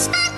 Christmas.